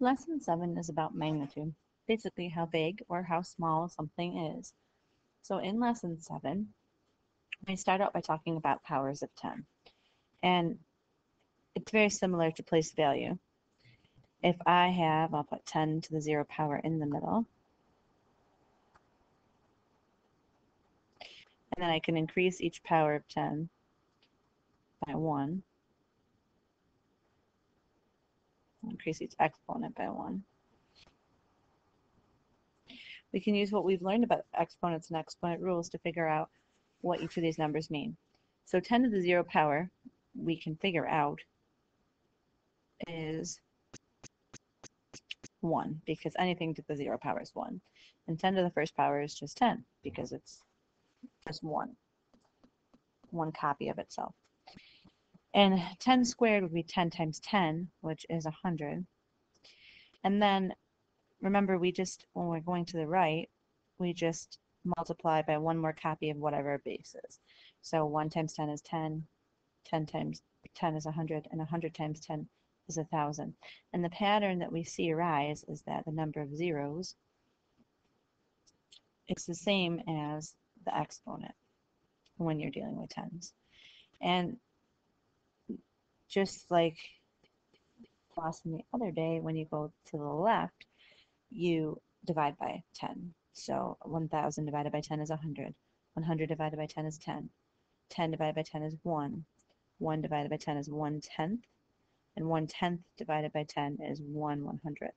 Lesson 7 is about magnitude, basically how big or how small something is. So in lesson 7, we start out by talking about powers of 10. And it's very similar to place value. If I have, I'll put 10 to the 0 power in the middle. And then I can increase each power of 10 by 1. Increase each exponent by 1. We can use what we've learned about exponents and exponent rules to figure out what each of these numbers mean. So 10 to the 0 power, we can figure out is 1, because anything to the 0 power is 1. And 10 to the first power is just 10, because it's just 1, one copy of itself. And 10 squared would be 10 times 10, which is 100. And then remember, we just, when we're going to the right, we just multiply by one more copy of whatever our base is. So 1 times 10 is 10, 10 times 10 is 100, and 100 times 10 is 1,000. And the pattern that we see arise is that the number of zeros it's the same as the exponent when you're dealing with tens. And just like Lawson the other day, when you go to the left, you divide by 10. So 1,000 divided by 10 is 100. 100 divided by 10 is 10. 10 divided by 10 is 1. 1 divided by 10 is 1 tenth. And 1 tenth divided by 10 is 1 100.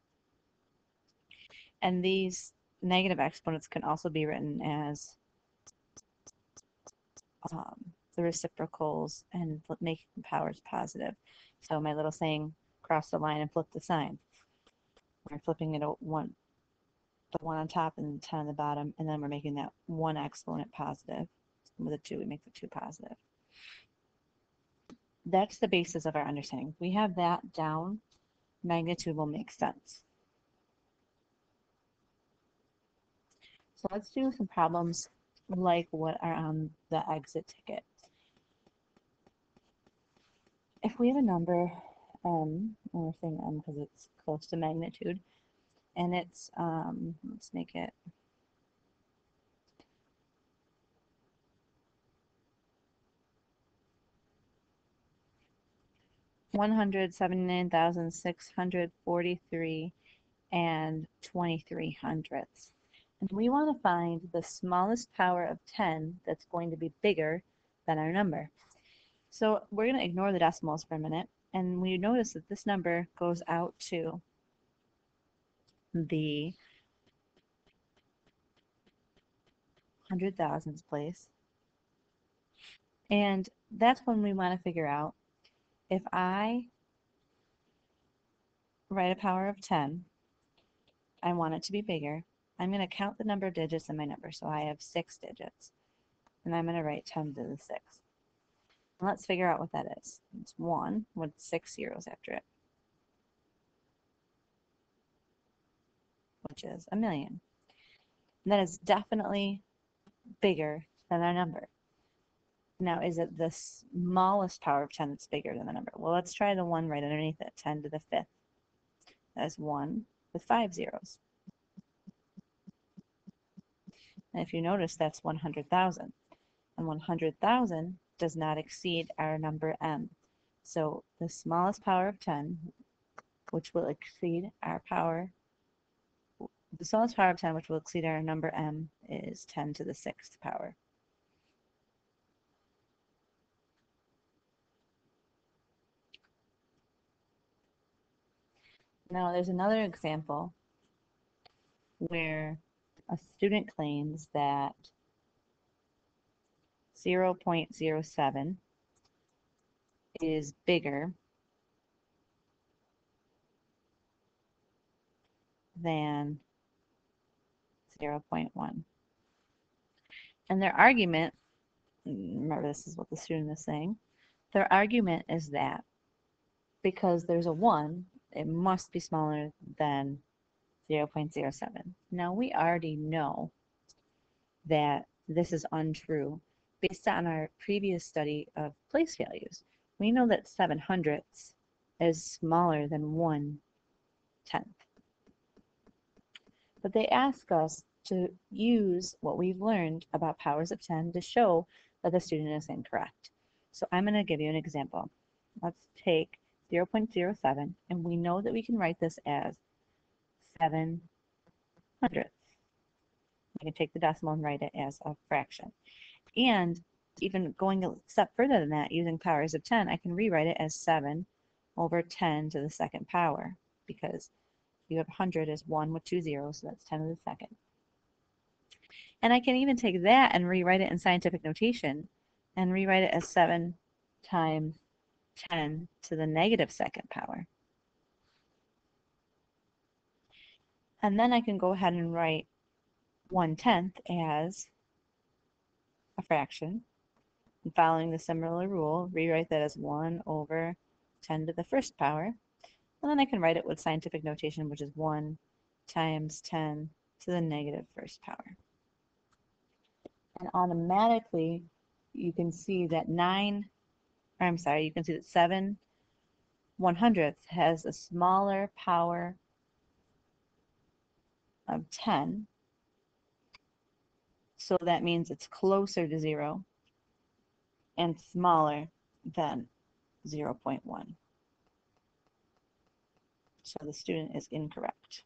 And these negative exponents can also be written as um, the reciprocals and making the powers positive. So my little saying, cross the line and flip the sign. We're flipping it one, the one on top and the 10 on the bottom, and then we're making that one exponent positive. With a 2, we make the 2 positive. That's the basis of our understanding. We have that down. Magnitude will make sense. So let's do some problems like what are on the exit ticket if we have a number, um, and we're saying m because it's close to magnitude, and it's, um, let's make it one hundred seventy nine thousand six hundred forty three and twenty three hundredths. And we want to find the smallest power of 10 that's going to be bigger than our number. So we're going to ignore the decimals for a minute. And we notice that this number goes out to the hundred thousands place. And that's when we want to figure out if I write a power of 10, I want it to be bigger. I'm going to count the number of digits in my number. So I have six digits. And I'm going to write 10 to the 6. Let's figure out what that is. It's 1 with six zeros after it, which is a million. And that is definitely bigger than our number. Now, is it the smallest power of 10 that's bigger than the number? Well, let's try the one right underneath it, 10 to the fifth. That is 1 with five zeros. And if you notice, that's 100,000. And 100,000 does not exceed our number m. So the smallest power of 10, which will exceed our power, the smallest power of 10, which will exceed our number m, is 10 to the sixth power. Now there's another example where a student claims that 0.07 is bigger than 0.1. And their argument, remember this is what the student is saying, their argument is that because there's a 1, it must be smaller than 0.07. Now we already know that this is untrue based on our previous study of place values, we know that 7 hundredths is smaller than 1 tenth. But they ask us to use what we've learned about powers of 10 to show that the student is incorrect. So I'm going to give you an example. Let's take 0.07, and we know that we can write this as 7 hundredths. We can take the decimal and write it as a fraction. And even going a step further than that, using powers of 10, I can rewrite it as 7 over 10 to the second power, because you have 100 as 1 with two zeros, so that's 10 to the second. And I can even take that and rewrite it in scientific notation and rewrite it as 7 times 10 to the negative second power. And then I can go ahead and write 1 tenth as a fraction. And following the similar rule, rewrite that as 1 over 10 to the first power. And then I can write it with scientific notation, which is 1 times 10 to the negative first power. And automatically, you can see that 9 or I'm sorry, you can see that 7 one hundredths has a smaller power of 10. So that means it's closer to 0 and smaller than 0 0.1. So the student is incorrect.